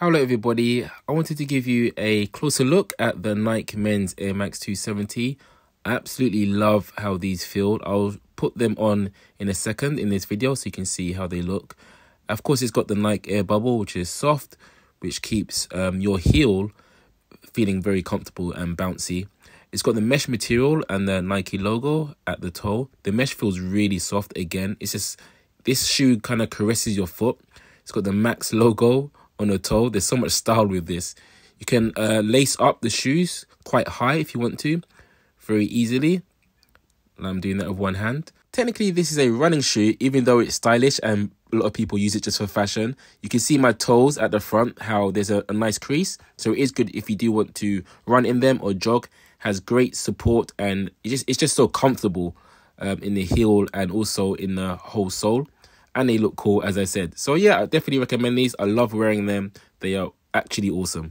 Hello everybody, I wanted to give you a closer look at the Nike Men's Air Max 270. I absolutely love how these feel. I'll put them on in a second in this video so you can see how they look. Of course, it's got the Nike Air Bubble, which is soft, which keeps um, your heel feeling very comfortable and bouncy. It's got the mesh material and the Nike logo at the toe. The mesh feels really soft again. It's just, this shoe kind of caresses your foot. It's got the Max logo on the toe. There's so much style with this. You can uh, lace up the shoes quite high if you want to, very easily. I'm doing that with one hand. Technically, this is a running shoe, even though it's stylish and a lot of people use it just for fashion. You can see my toes at the front, how there's a, a nice crease. So it is good if you do want to run in them or jog. Has great support and it just it's just so comfortable um, in the heel and also in the whole sole and they look cool as I said. So yeah, I definitely recommend these. I love wearing them. They are actually awesome.